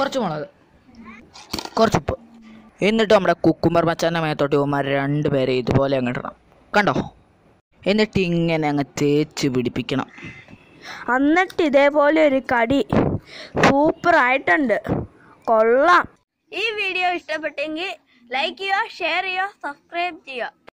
കുറച്ച് മുളക്. കുറച്ച് ഉപ്പ്. എന്നിട്ട് നമ്മുടെ കുക്കുമ്പർ മച്ചാന്റെ മേത്തോട്ട് ഇവന്മാർ രണ്ടുപേരെ ഇതുപോലെ അങ്ങ് ഇടണം. കണ്ടോ? എന്നിട്ട് ഇങ്ങനെ അങ്ങ് തേച്ച് പിടിപ്പിക്കണം. എന്നിട്ട് ഇതേപോലെ ഒരു കടി സൂപ്പർ ആയിട്ടുണ്ട്. കൊള്ളാം. ഈ വീഡിയോ ഇഷ്ടപ്പെട്ടെങ്കിൽ ലൈക്ക് ചെയ്യുക ഷെയർ ചെയ്യുക സബ്സ്ക്രൈബ് ചെയ്യുക.